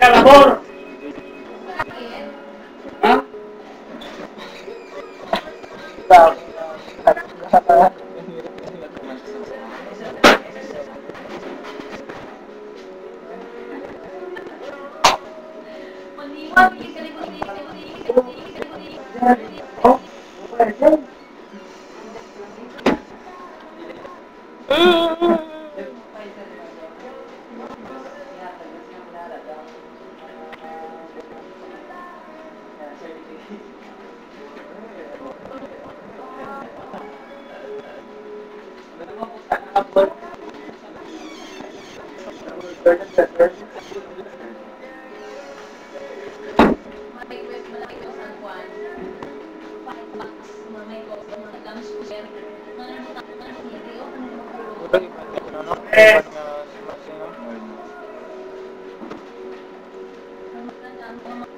Kalabor! Oh, upload Eh. Thank you.